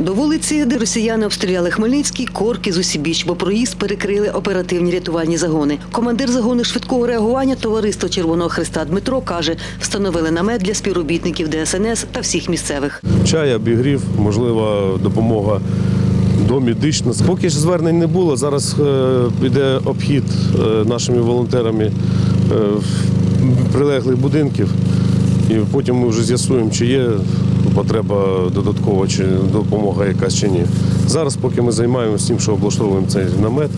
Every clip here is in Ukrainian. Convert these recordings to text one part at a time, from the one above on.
До вулиці, де росіяни обстріляли Хмельницький, корки з усібіч, бо проїзд перекрили оперативні рятувальні загони. Командир загону швидкого реагування товариства Червоного Христа Дмитро каже, встановили намет для співробітників ДСНС та всіх місцевих. Чай, обігрів, можлива допомога домедична. Поки ж звернень не було. Зараз е, йде обхід е, нашими волонтерами е, прилеглих будинків. І потім ми вже з'ясуємо, чи є потреба додаткова, чи допомога якась чи ні. Зараз, поки ми займаємося тим, що облаштовуємо цей намет,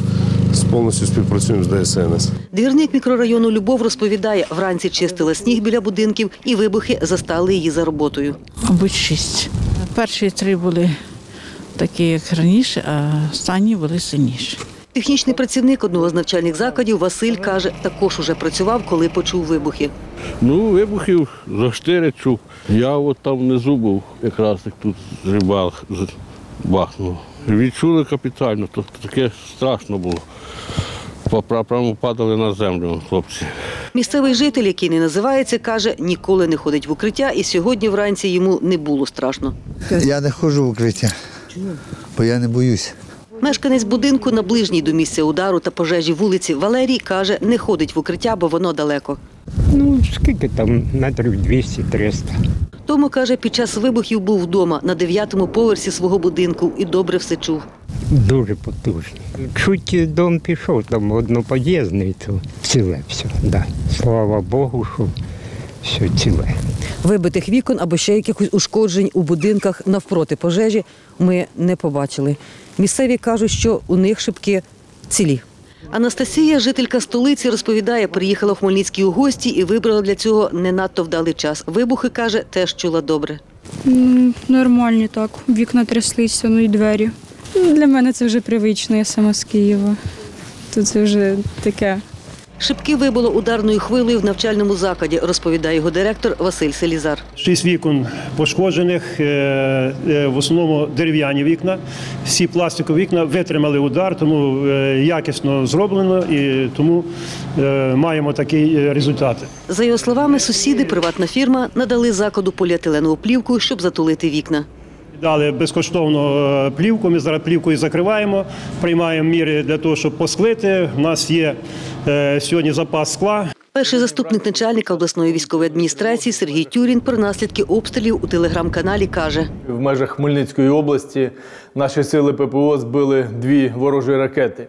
повністю співпрацюємо з ДСНС. Двірник мікрорайону Любов розповідає, вранці чистила сніг біля будинків і вибухи застали її за роботою. Мабуть, шість. Перші три були такі, як раніше, а останні були сильніші. Технічний працівник одного з навчальних закладів Василь каже, також уже працював, коли почув вибухи. Ну, вибухів за чотири чув. Я от там внизу був, якраз як тут рибал бахнув. Відчули капітально, то таке страшно було. Прямо падали на землю хлопці. Місцевий житель, який не називається, каже, ніколи не ходить в укриття, і сьогодні вранці йому не було страшно. Я не ходжу в укриття, бо я не боюсь. Мешканець будинку на ближній до місця удару та пожежі вулиці Валерій каже, не ходить в укриття, бо воно далеко. Ну, скільки там метрів 200-300. Тому каже, під час вибухів був вдома на дев'ятому поверсі свого будинку і добре все чув. Дуже потужно. Чуть дом пішов, там однопод'їзний, то ціле все. Да. Слава Богу, що все ціле. Вибитих вікон або ще якихось ушкоджень у будинках навпроти пожежі ми не побачили. Місцеві кажуть, що у них шибки цілі. Анастасія, жителька столиці, розповідає, приїхала в Хмельницький у гості і вибрала для цього не надто вдалий час. Вибухи каже, теж чула добре. М, Нормальні так. Вікна тряслися, ну і двері. Ну, Для мене це вже привично, я сама з Києва. То це вже таке. Шибки вибило ударною хвилею в навчальному закладі, розповідає його директор Василь Селізар. Шість вікон пошкоджених, е, е, в основному дерев'яні вікна. Всі пластикові вікна витримали удар, тому е, якісно зроблено і тому маємо такі результати. За його словами, сусіди, приватна фірма надали закладу поліетиленову плівку, щоб затулити вікна. Дали безкоштовно е, плівку. Ми зараз плівкою закриваємо, приймаємо міри для того, щоб посклити. У нас є е, сьогодні запас скла. Перший заступник начальника обласної військової адміністрації Сергій Тюрін про наслідки обстрілів у телеграм-каналі каже. В межах Хмельницької області наші сили ППО збили дві ворожі ракети.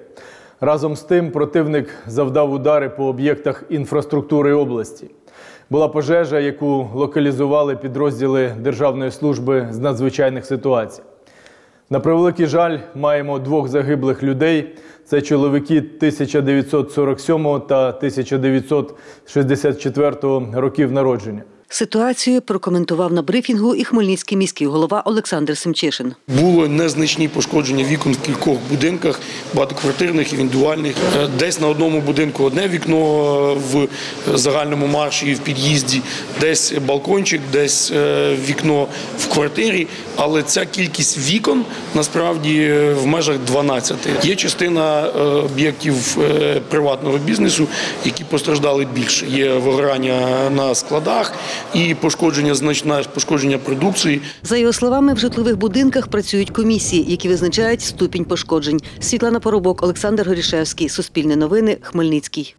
Разом з тим противник завдав удари по об'єктах інфраструктури області. Була пожежа, яку локалізували підрозділи Державної служби з надзвичайних ситуацій. На превеликий жаль, маємо двох загиблих людей. Це чоловіки 1947 та 1964 років народження. Ситуацію прокоментував на брифінгу і хмельницький міський голова Олександр Семчишин. Було незначні пошкодження вікон в кількох будинках, багатоквартирних, індивідуальних. Е, Десь на одному будинку одне вікно в загальному марші в під'їзді, десь балкончик, десь е, вікно в квартирі. Але ця кількість вікон насправді е, в межах 12. Є частина е, об'єктів е, приватного бізнесу, які постраждали більше. Є вигорання на складах і пошкодження значне пошкодження продукції. За його словами, в житлових будинках працюють комісії, які визначають ступінь пошкоджень. Світлана Поробок, Олександр Горішевський, Суспільне новини, Хмельницький.